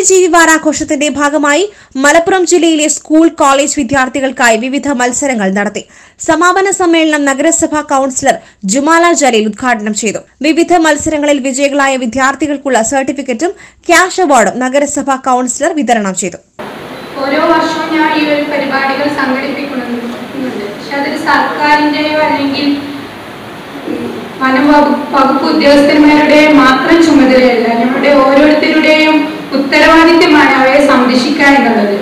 വന്യജീവി വാരാഘോഷത്തിന്റെ ഭാഗമായി മലപ്പുറം ജില്ലയിലെ സ്കൂൾ കോളേജ് വിദ്യാർത്ഥികൾക്കായി വിവിധ മത്സരങ്ങൾ നടത്തി. സമാപന സമ്മേളനം നഗരസഭാ കൌൺസിലർ ജുമാല ജലീൽ ഉദ്ഘാടനം ചെയ്തു. വിവിധ മത്സരങ്ങളിൽ വിജയികളായ വിദ്യാർത്ഥികൾക്കുള്ള സർട്ടിഫിക്കറ്റും ക്യാഷ് അവാർഡും നഗരസഭാ കൌൺസിലർ വിതരണം ചെയ്തു. ഓരോ വർഷവും ഞാൻ ഈ ഒരു പരിപാടികൾ സംഘടിപ്പിക്കുന്നുണ്ട്. പക്ഷെ അതൊരു അല്ലെങ്കിൽ വകുപ്പ് ഉദ്യോഗസ്ഥന്മാരുടെ മാത്രം ചുമതലയല്ല. നമ്മുടെ ഓരോരുത്തരുടെയും ഉത്തരവാദിത്തമാണ് അവയെ സംരക്ഷിക്കുക എന്നുള്ളത്.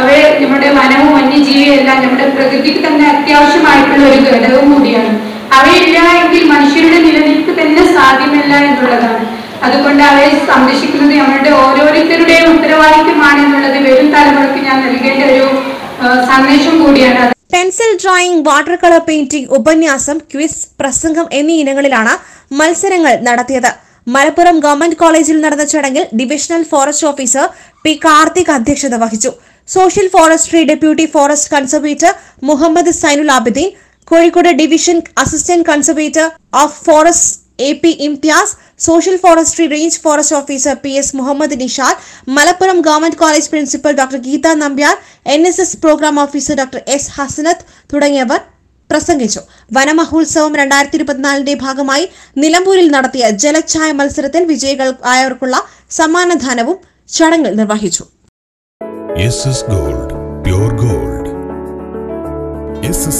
അവയെ നമ്മുടെ വനവും വന്യജീവിയും എല്ലാം നമ്മുടെ പ്രകൃതിക്ക് തന്നെ അത്യാവശ്യമായിട്ടുള്ള ഒരു ഘടകവും കൂടിയാണ്. അവയില്ല എങ്കിൽ മനുഷ്യരുടെ നിലനിൽപ്പ് തന്നെ സാധ്യമല്ല എന്നുള്ളതാണ്. അതുകൊണ്ട് അവയെ സംരക്ഷിക്കുന്നത് നമ്മളുടെ ഓരോരുത്തരുടെയും ഉത്തരവാദിത്തമാണ് എന്നുള്ളത് വരും തലമുറയ്ക്ക് ഞാൻ നൽകേണ്ട ഒരു സന്ദേശം കൂടിയാണ്. Pencil drawing water colour painting ഉപന്യാസം ക്വിസ് പ്രസംഗം എന്നീ ഇനങ്ങളിലാണ് മത്സരങ്ങൾ നടത്തിയത്. മലപ്പുറം ഗവൺമെന്റ് കോളേജിൽ നടന്ന ചടങ്ങിൽ divisional forest officer P Karthik അധ്യക്ഷത വഹിച്ചു. Social forestry deputy forest conservator Muhammad Zainul Abideen Kozhikode division assistant conservator of forest A P Imthiyas social forestry range forest officer P S Muhammad Nishad Malappuram government college principal doctor Geetha Nambiar N programme officer doctor S Hasanath തുടങ്ങിയവർ പ്രസംഗിച്ചു. വനമഹോത്സവം രണ്ടായിരത്തി ഇരുപത്തിനാലിന്റെ ഭാഗമായി നിലമ്പൂരിൽ നടത്തിയ ജലഛായ മത്സരത്തിൽ വിജയികൾ ആയവർക്കുള്ള സമ്മാനദാനവും ചടങ്ങിൽ നിർവഹിച്ചു. Gold gold.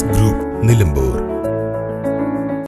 ഗ്രൂപ്പ് നിലമ്പൂർ.